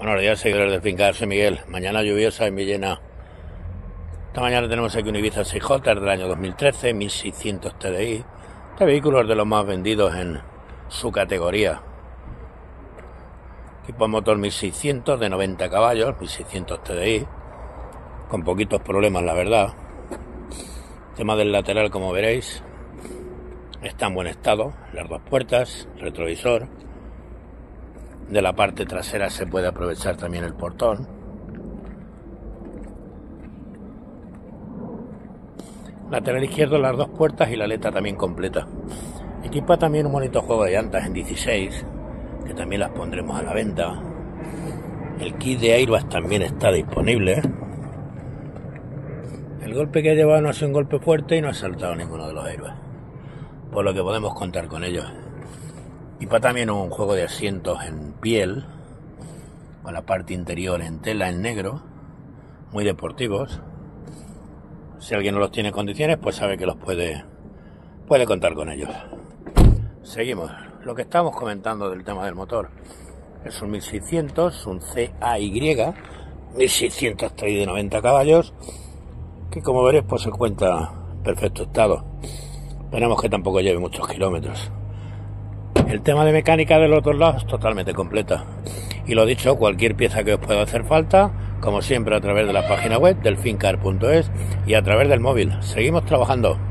Buenos días, seguidores del Fincar, soy Miguel. Mañana lluviosa en Villena. Esta mañana tenemos aquí un Ibiza 6J del año 2013, 1600 TDI. Este vehículo es de los más vendidos en su categoría. Equipo motor 1600 de 90 caballos, 1600 TDI. Con poquitos problemas, la verdad. tema del lateral, como veréis, está en buen estado. Las dos puertas, retrovisor de la parte trasera se puede aprovechar también el portón. Lateral izquierdo las dos puertas y la aleta también completa. Equipa también un bonito juego de llantas en 16, que también las pondremos a la venta. El kit de airbags también está disponible. El golpe que ha llevado no ha sido un golpe fuerte y no ha saltado ninguno de los airbags, por lo que podemos contar con ellos. Y para también un juego de asientos en piel, con la parte interior en tela en negro, muy deportivos. Si alguien no los tiene en condiciones, pues sabe que los puede, puede contar con ellos. Seguimos. Lo que estamos comentando del tema del motor es un 1600, un CAY, 1600 de 90 caballos, que como veréis pues se cuenta perfecto estado. Esperemos que tampoco lleve muchos kilómetros. El tema de mecánica del otro lado es totalmente completa. Y lo dicho, cualquier pieza que os pueda hacer falta, como siempre a través de la página web del fincar.es y a través del móvil. Seguimos trabajando.